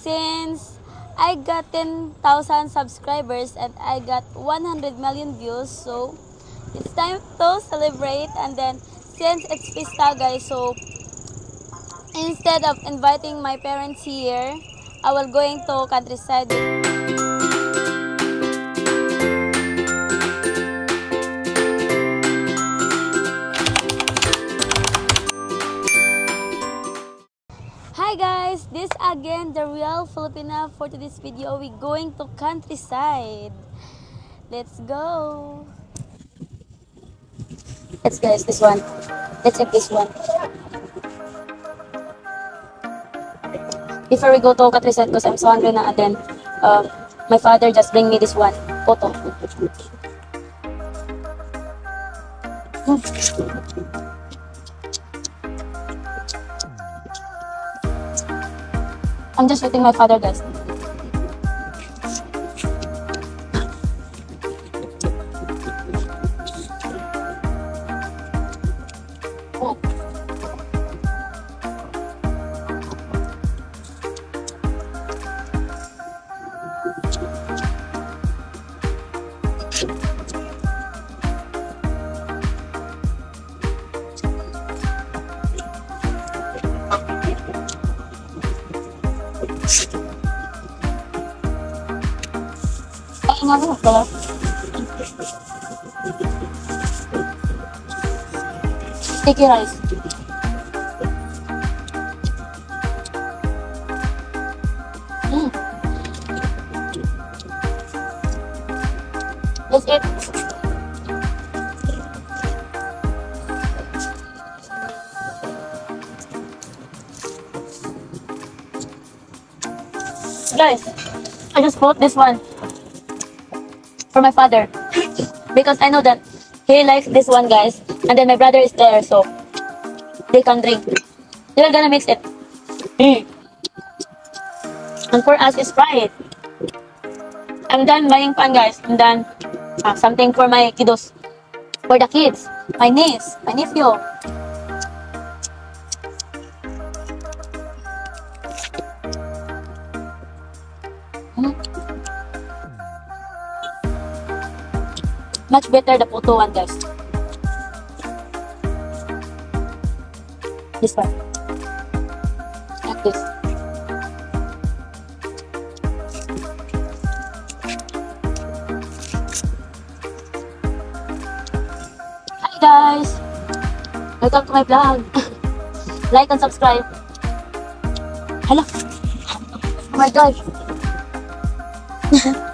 since I got 10,000 subscribers and I got 100 million views. So it's time to celebrate. And then since it's Pista guys, so instead of inviting my parents here, I will going to countryside. Guys, again the real Filipina for today's video. We going to countryside. Let's go. Let's guys, this one. Let's take this one. Before we go to countryside, because I'm so hungry na, and then um, my father just bring me this one photo. I'm just waiting my father, guys. Nga pala. Sticky rice. Guys, I just bought this one for my father because I know that he likes this one, guys. And then my brother is there, so they can drink. They're gonna mix it. Mm. And for us, it's Sprite. I'm done buying pan, guys. I'm done. Ah, something for my kiddos. For the kids. My niece. My nephew. Much better the photo one, guys. This one. Like this. Hi guys! Welcome to my vlog. like and subscribe. Hello. Oh my gosh.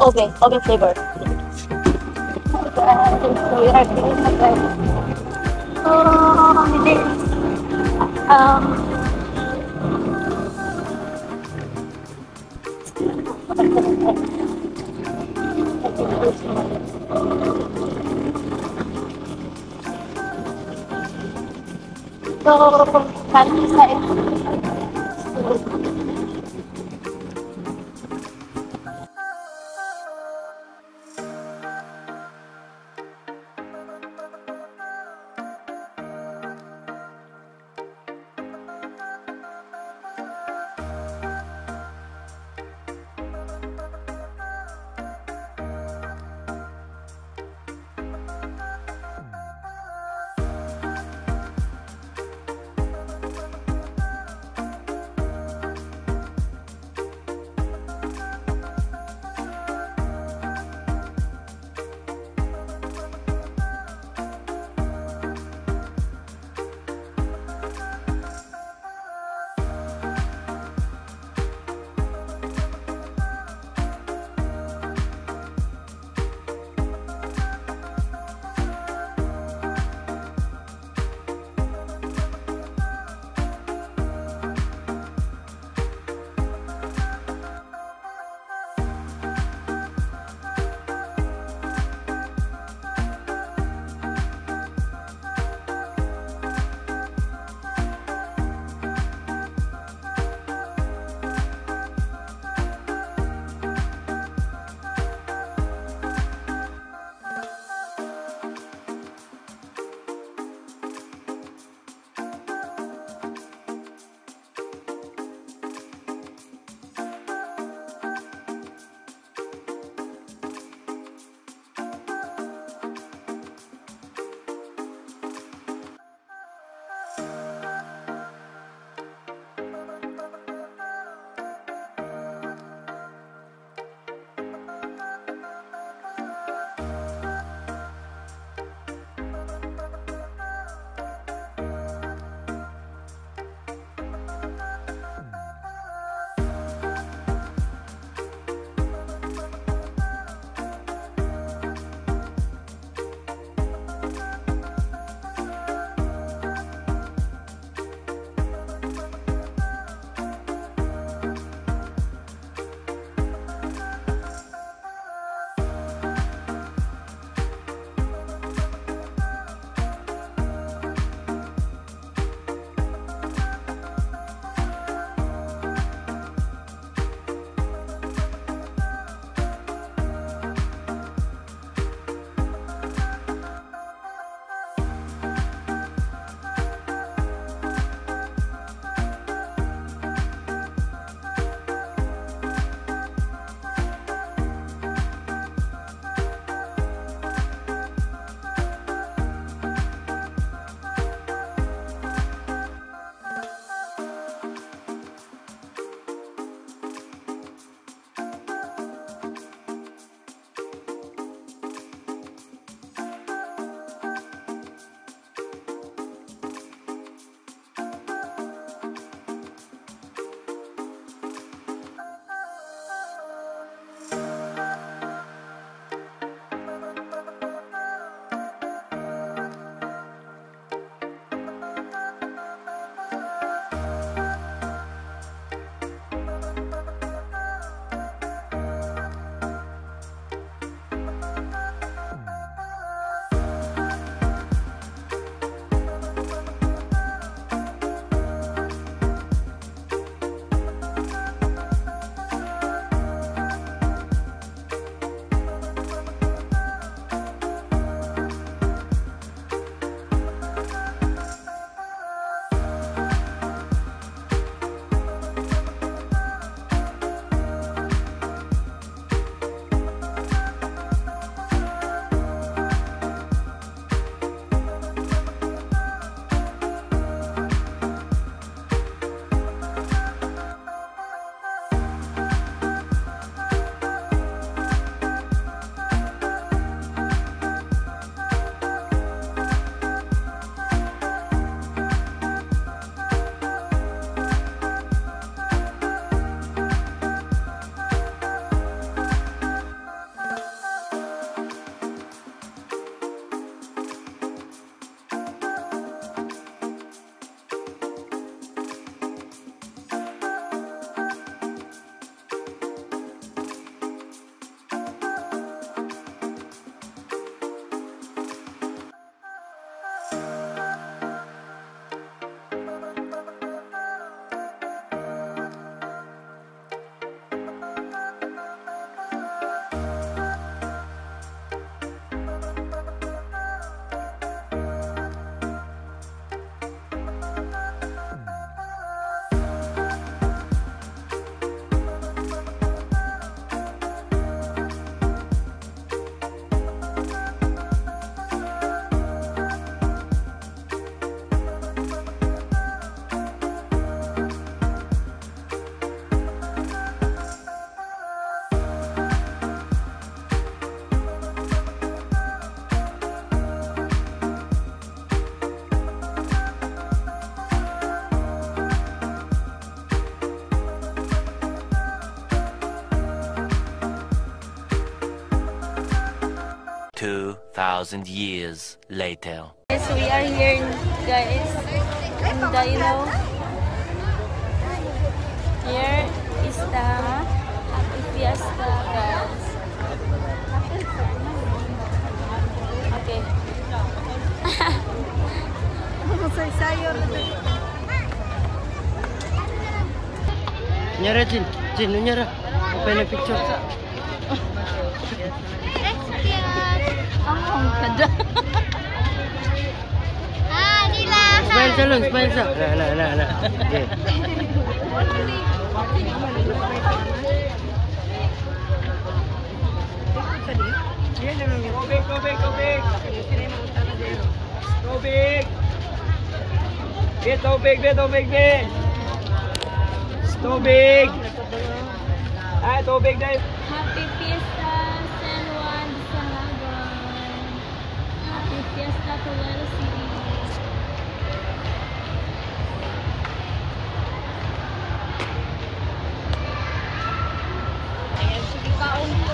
Okay, okay flavor. Oh, hindi. Um, so. 2,000 years later. Yes, we are here, guys, in Dino. Here is the Happy Fiesta, guys. Okay. Nyara, Jin. Jin, nyara. Apa yang picture? Sangong ka dyan. Ah, nila. Smile sa lun, smile sa. Ala, ala, ala, ala. Okay. Go big, go big, go big. Go big. Bit, go big, bit, go big, bit. Tubig! Ay, tubig dahil! Happy Fiesta Coletta CD. Ayan, sige kaon.